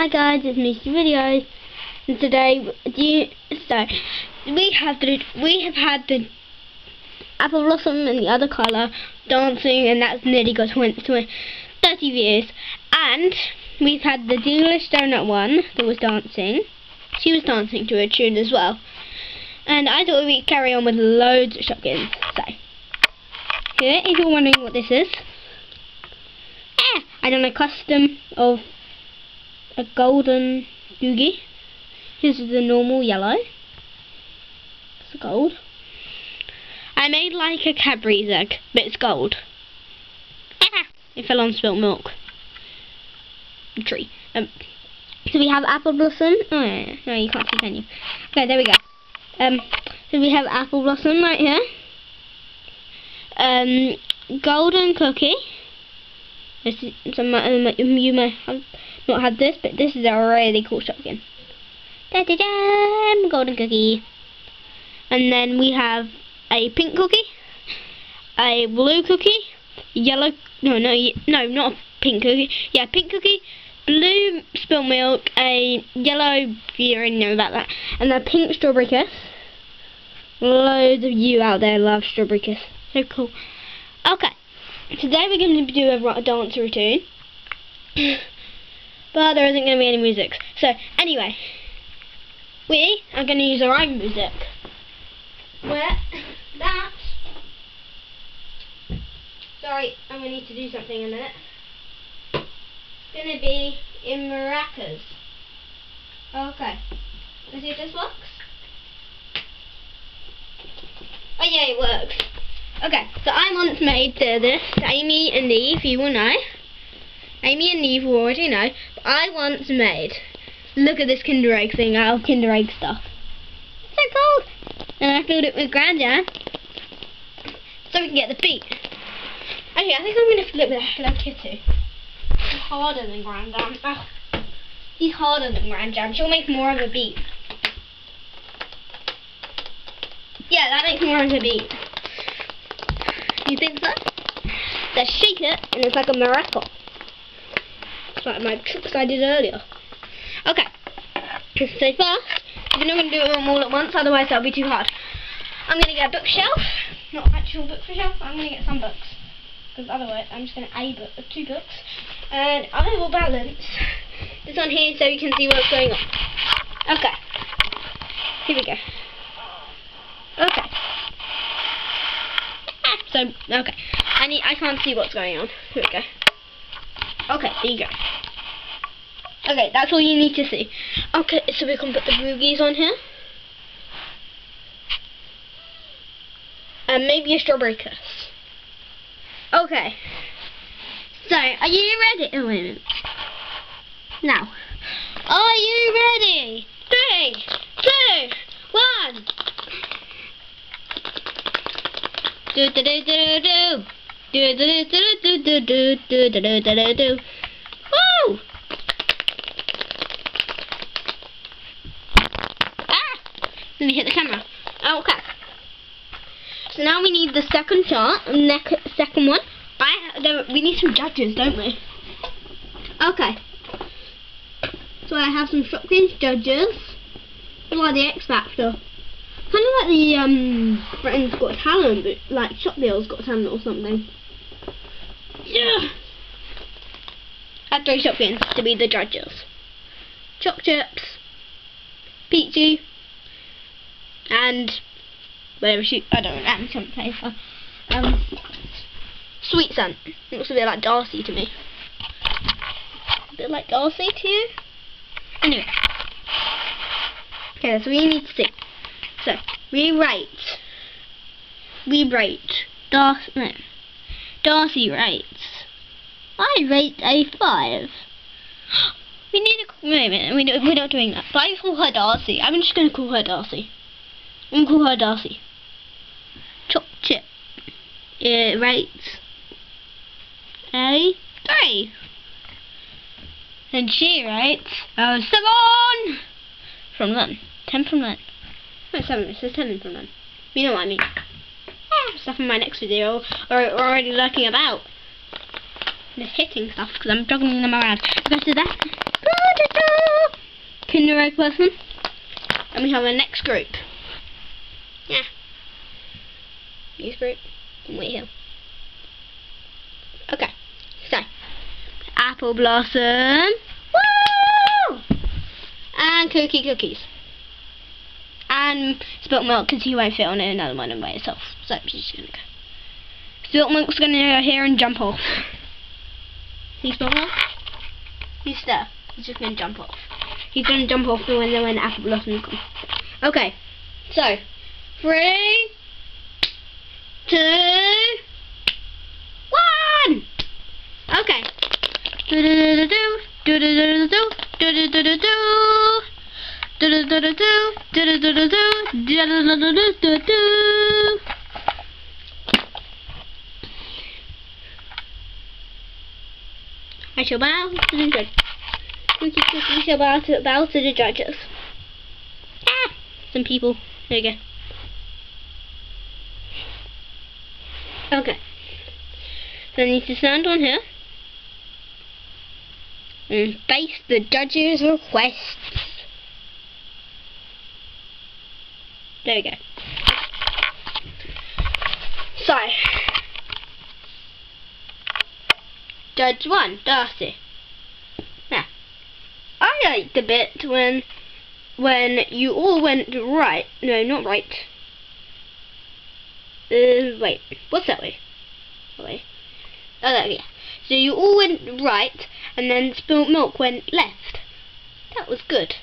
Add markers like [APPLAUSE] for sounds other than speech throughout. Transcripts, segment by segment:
Hi guys, it's Moosie Videos, and today, do you, so, we have the, we have had the Apple Blossom and the other colour dancing, and that's nearly got 20, 20, 30 views, and we've had the D'lish Donut one that was dancing, she was dancing to a tune as well, and I thought we'd carry on with loads of Shopkins, so, here, if you're wondering what this is, eh, I done a custom of a golden googie. This is the normal yellow. It's gold. I made like a Cadbury's egg, but it's gold. [LAUGHS] it fell on spilt milk. Tree. Um, so we have apple blossom. Oh yeah, no, you can't see, can you? Okay, there we go. Um, so we have apple blossom right here. Um, golden cookie. This is, some, um, you may have not had this, but this is a really cool Shopkin. Da da da! Golden cookie. And then we have a pink cookie, a blue cookie, yellow. No, no, no, not a pink cookie. Yeah, pink cookie, blue spilt milk, a yellow. You already know about that, and a pink strawberry kiss. Loads of you out there love strawberry kiss. So cool. Okay, today we're going to do a dance routine. [CLEARS THROAT] but there isn't going to be any music. So, anyway, we are going to use our own music. Where that's... Sorry, I'm going to need to do something in a minute. It's going to be in maracas. Okay. Let's see if this works. Oh yeah, it works. Okay, so I once made this, Amy and Eve, you will know. Amy and Eve will already know, I once made, look at this Kinder Egg thing out of Kinder Egg stuff. It's so cool! And I filled it with Grandad, so we can get the beat. Okay, I think I'm going to fill it with a Hello Kitty. He's harder than Grandad. Oh, he's harder than Grandad. She'll make more of a beat. Yeah, that makes more of a beat. You think so? Let's shake it, and it's like a miracle like my tricks I did earlier. Okay. Say first, we're not going to do them all at once, otherwise that'll be too hard. I'm going to get a bookshelf, not actual bookshelf, I'm going to get some books. Because otherwise I'm just going to a book, two books. And I will balance this on here so you can see what's going on. Okay. Here we go. Okay. So, okay. I need, I can't see what's going on. Here we go. Okay, there you go. Okay, that's all you need to see. Okay, so we can put the boogies on here. And maybe a strawberry kiss. Okay. So, are you ready? Oh, wait a minute. Now, are you ready? Three, two, one. Do do do do do. Do do do do do do do do do do do. Woo! Ah! Let me hit the camera. Okay. So now we need the second shot, neck second one. I we need some judges, don't we? Okay. So I have some Shopkins judges. Like the X Factor. Kind of like the um Britain's Got Talent, but like Shopdeal's Got Talent or something. Yeah. I three Shopkins to be the judges. Choc Chips, Peachy, and whatever she I don't know, and some paper. Um Sweet Sun. Looks a bit like Darcy to me. A bit like Darcy to you? Anyway. Okay, so we need to see. So, rewrite. Rewrite. Darcy, no. Darcy rates. I rate a 5. We need a minute, we, we're not doing that. But I call her Darcy. I'm just going to call her Darcy. I'm going to call her Darcy. Choc chip. It rates a 3. And she rates a 7 from Len. 10 from Len. No, 7, it says 10 from Len. You know what I mean stuff in my next video are already lurking about. Just hitting stuff because I'm juggling them around. Go to that. Kinder Egg person. And we have our next group. Yeah. Next group. Wait here. Okay. So, Apple Blossom. Woo! And Cookie Cookies. And Spilt Milk because he won't fit on another one by itself. So she's gonna go. Spilt Milk's gonna go here and jump off. See Spilt Milk? He's there. He's just gonna jump off. He's gonna jump off the window when Apple Blossom comes. Okay. So, three, two, one. Okay. Do do do do do do do do do do do do. Do I shall bow to the judge. We shall bow to, bow to the judges. Ah! Some people. There you go. Okay. So I need to stand on here. And face the judge's requests. There we go. So, Judge 1, Darcy. Now, I liked the bit when when you all went right. No, not right. Uh, wait, what's that way? That way. Oh, that, yeah. So you all went right, and then spilt milk went left. That was good.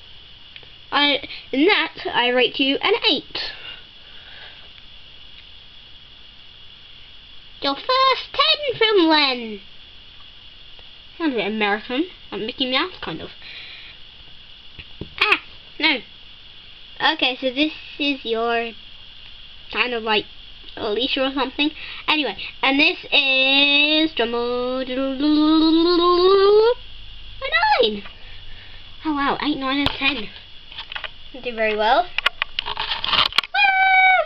I in that I rate you an eight. Your first ten from Len? Sounds a bit American, like Mickey Mouse kind of. Ah, no. Okay, so this is your kind of like Alicia or something. Anyway, and this is a nine. Oh wow, eight, nine, and ten. You did very well. Woo!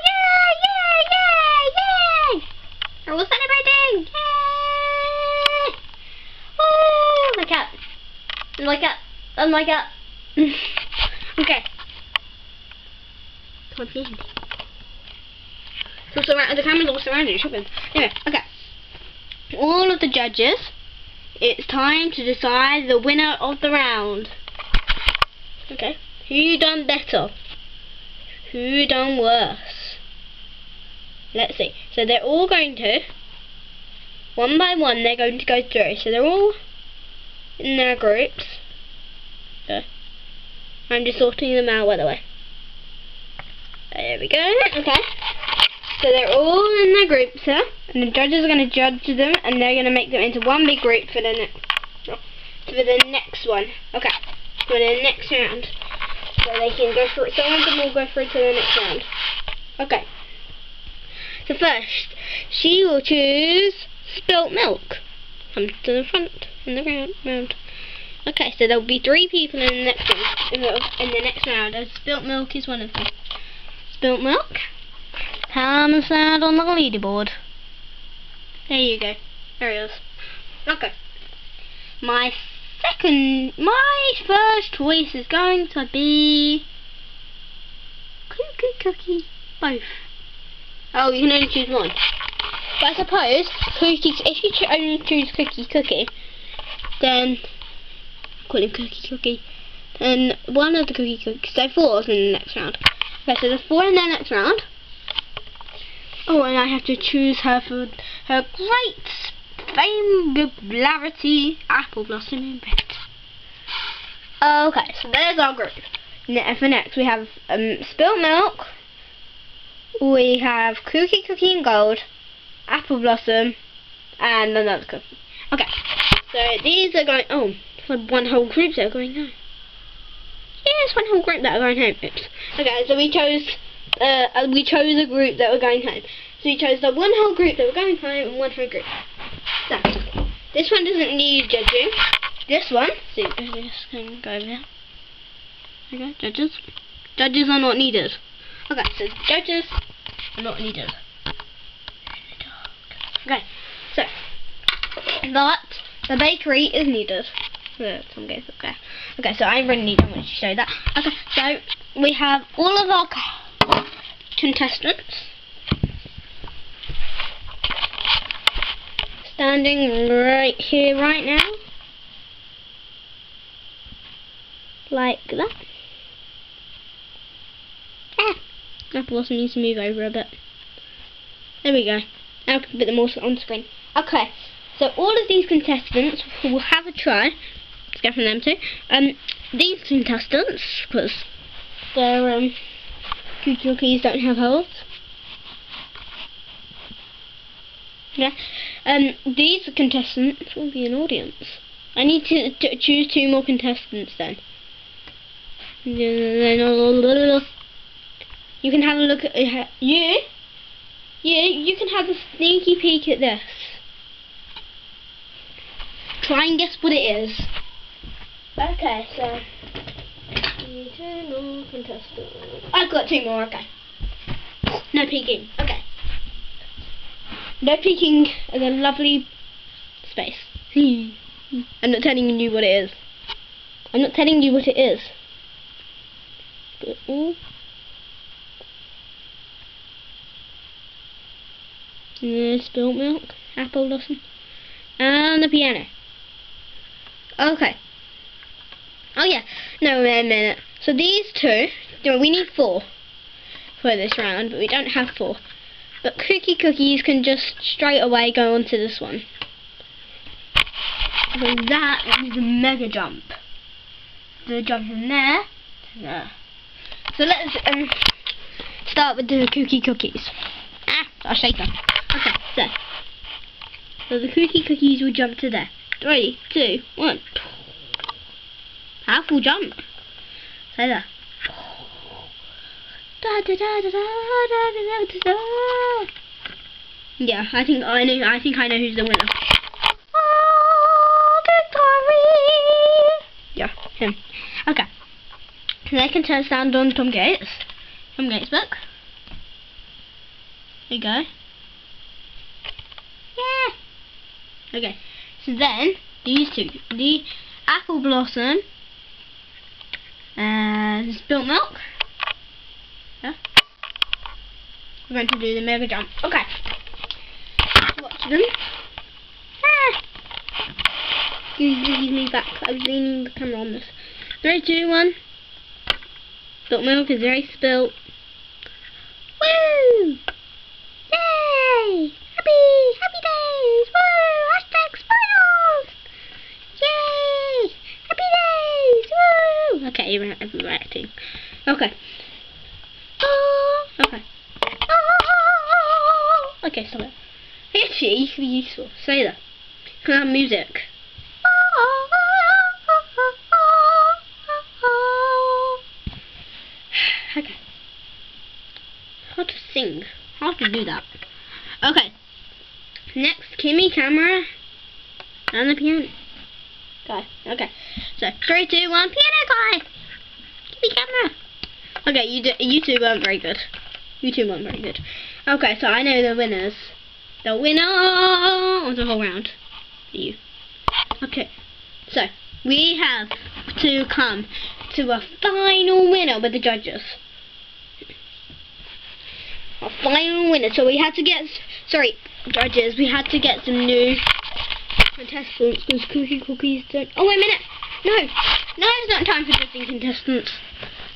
Yay! Yay! Yay! Yay! We're all celebrating! Yay! Woo! Look up. Look up. Oh my god. [LAUGHS] okay. Towards the end. So surround the camera's all surrounded, it should. Anyway, okay. All of the judges, it's time to decide the winner of the round. Okay. Who done better? Who done worse? Let's see. So they're all going to, one by one, they're going to go through. So they're all in their groups. So I'm just sorting them out, by the way. There we go. Okay. So they're all in their groups here, and the judges are going to judge them, and they're going to make them into one big group for the next for the next one. Okay, for the next round, so they can go through. Some of them will go through to the next round. Okay. So first, she will choose spilt milk. Come to the front in the round. round. Okay, so there'll be three people in the next one, in the, next round. And spilt milk is one of them. Spilt milk. And stand on the leaderboard. There you go. There he is. Okay. My second, my first choice is going to be Cookie Cookie. Both. Oh, you can only choose one. But I suppose Cookie, if you only choose Cookie Cookie, then call him Cookie Cookie. Then one of the Cookie Cookies, so four in the next round. Okay, so there's four in the next round. Oh, and I have to choose her for her great fameability apple blossom in bed. Okay, so there's our group. Ne for next, we have um, spilt milk. We have cookie, cookie and gold, apple blossom, and another cookie. Okay, so these are going. Oh, one whole group that are going home. Yes, one whole group that are going home. Oops. Okay, so we chose uh, uh, we chose a group that were going home. So we chose the one whole group that were going home and one whole group. So, this one doesn't need judging. This one, see, this can go over there. Okay, judges. Judges are not needed. Okay, so judges are not needed. Okay, so, but the bakery is needed. Gates up there. Okay, so I really don't to show that. Okay, so we have all of our contestants standing right here, right now, like that. Ah, Apple also needs to move over a bit. There we go. Now I can put them all on screen. Okay, so all of these contestants will have a try. Let's go from them too. Um, these contestants, because their um, cookies don't have holes. Yeah. Um, these contestants will be an audience. I need to choose two more contestants then. You can have a look at uh, you. Yeah, you can have a sneaky peek at this. Try and guess what it is. Okay, so eternal contestant. I've got two more. Okay. No peeking. Okay. No peeking in a lovely space. I'm not telling you what it is. I'm not telling you what it is. But, mm. spilt milk, apple blossom, and the piano. Okay. Oh yeah, no, wait a minute. So these two, we need four for this round, but we don't have four. But Cookie Cookies can just straight away go onto this one. So that is a mega jump. The jump from there to there. So let's um, start with the Cookie Cookies. Ah, I'll shake them. Okay, so. So the Cookie Cookies will jump to there. Three, two, one. Powerful jump. Say that. Da, da, da, da, da, da, da, da. Yeah, I think I know. I think I know who's the winner. Oh, victory! Yeah, him. Okay. So they can turn stand on Tom Gates. Tom Gates book. There you go. Yeah. Okay. So then these two, the apple blossom uh, and spilt milk. Yeah. We're going to do the mega jump. Okay. Watch them. Ah. Excuse me back. I was leaning the camera on this. Three, two, one. Spilt milk is very spilt. Woo! Yay! Happy, happy days! Woo! Hashtag spoils! Yay! Happy days! Woo! Okay, you're reacting. Okay. Okay. Oh, okay, stop it. Actually, you can be useful. Say that. Have music. [SIGHS] Okay. How to sing. How to do that. Okay. Next, Kimmy, camera, and the piano guy. Okay. So, three, two, one, piano guy! Kimmy, camera! Okay, you, do, you two weren't very good. You two weren't very good. Okay, so I know the winners. The winner of the whole round. You. Okay. So, we have to come to a final winner with the judges. A final winner. So we had to get, sorry, judges, we had to get some new contestants because Cookie Cookies don't, oh wait a minute, no, no it's not time for judging contestants.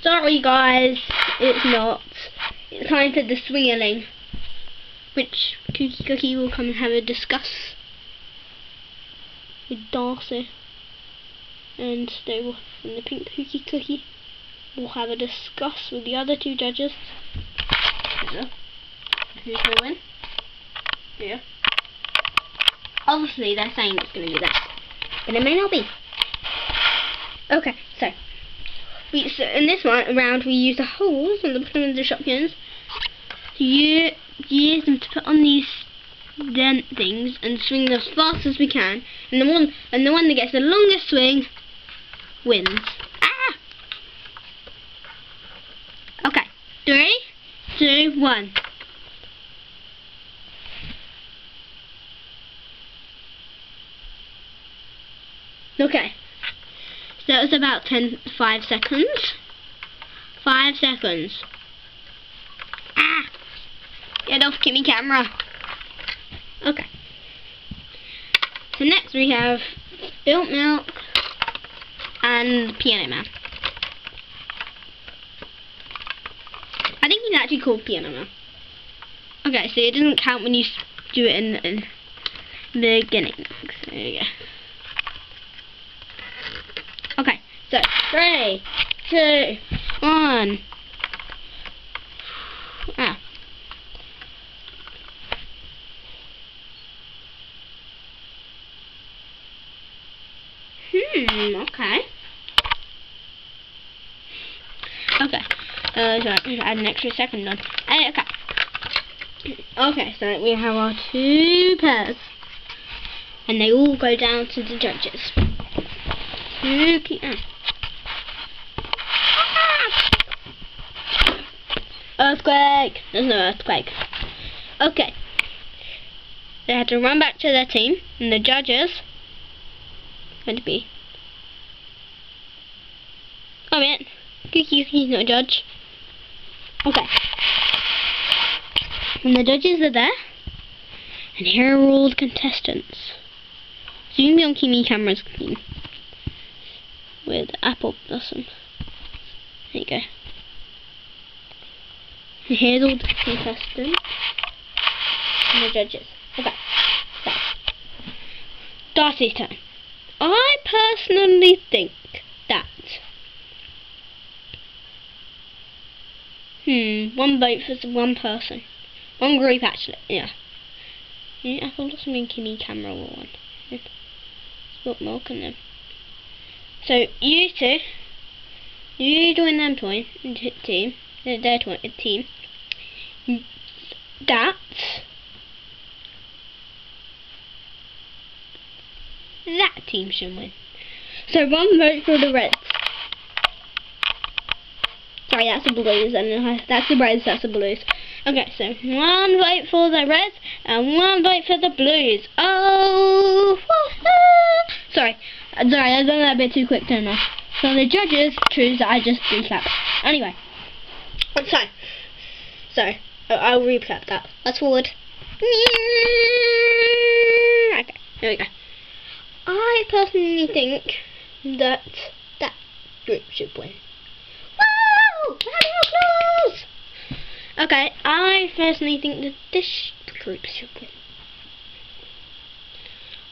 Sorry guys, it's not. Time for the swingling, which Cookie Cookie will come and have a discuss with Darcy. And they will, from the Pink Cookie Cookie, will have a discuss with the other two judges. Who's going to win? Yeah. Obviously, they're saying it's going to be that, but it may not be. Okay, we so in this one round we use the holes on the bottom of the Shopkins to use, use them to put on these dent things and swing them as fast as we can. And the one and the one that gets the longest swing wins. Ah! Okay, three, two, one. Okay. That was about ten, five seconds. Five seconds. Ah! Get off Kimmy camera. Okay. So next we have Spilt Milk and Piano Man. I think he's actually called Piano Man. Okay, so it doesn't count when you do it in, in the beginning. So there you go. Three, two, one. Ah. Hmm, okay. Okay. Uh, so I add an extra second on. Okay. Okay, so we have our two pairs. And they all go down to the judges. Two key ah. Earthquake! There's no earthquake. Okay. They had to run back to their team, and the judges going to be. Oh man, he's not a judge. Okay. And the judges are there. And here are all the contestants. Be on Kimi Camera's team. With Apple Blossom. There you go. The contestants. And the judges. Okay. So. Darcy's turn. I personally think that hmm, one vote for one person. One group actually, yeah. Yeah, I thought it was me and Kimmy camera one. Spilt milk and them. So you two you join them toy team their toy team. That that team should win. So one vote for the Reds. Sorry, that's the Blues, and that's the Reds, that's the Blues. Okay, so one vote for the Reds, and one vote for the Blues. Oh, [LAUGHS] sorry, sorry, I've done that a bit too quick, didn't I? So the judges choose that I just recap. Anyway, so, sorry, I'll recap that. Let's forward. Okay, here we go. I personally think that that group should win. Okay, I personally think that this group should win.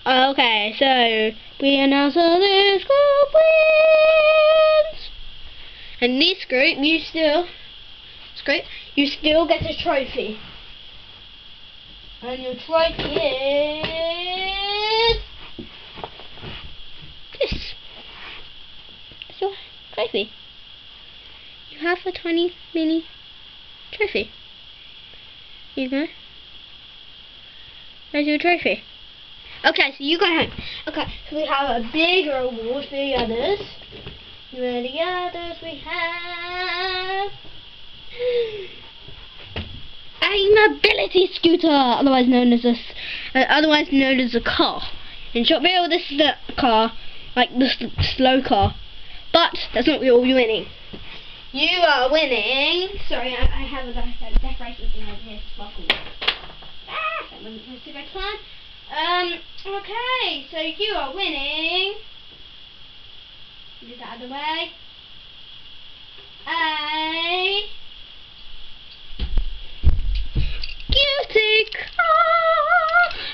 Okay, so we announce that this group wins. And this group, you still, this group, you still get a trophy. And your trophy is this. It's your trophy. You have a tiny mini trophy. You go. There's your trophy. Okay, so you go home. Okay, so we have a bigger award for the others. Where the others we have a mobility scooter, otherwise known as a, uh, otherwise known as a car. In short, video, this is the car like the slow car. But that's not all you're winning. You are winning. Sorry, I, I have a, a decoration thing over here. Sparkle. Ah, that wasn't supposed to go plan. Um. Okay, so you are winning. Get that out of the way. A cutie car.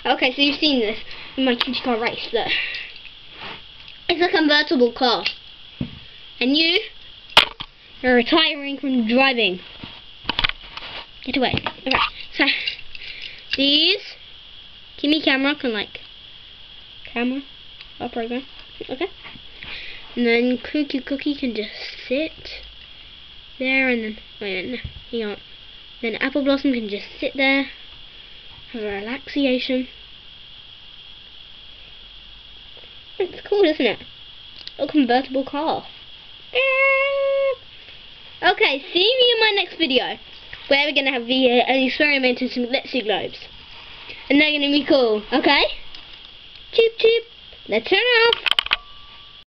Ah. Okay, so you've seen this my cutie car race. Look. It's a convertible car. And you are retiring from driving. Get away. Okay, so these Kimmy camera can like camera or program. Okay. And then Cookie Cookie can just sit there and then wait a minute, hang on. Then Apple Blossom can just sit there, have a relaxation. It's cool, isn't it? A convertible car. Okay, see me in my next video. Where we're going to have the, uh, experiment in some glitzy globes. And they're going to be cool, okay? Cheep cheep. Let's turn off.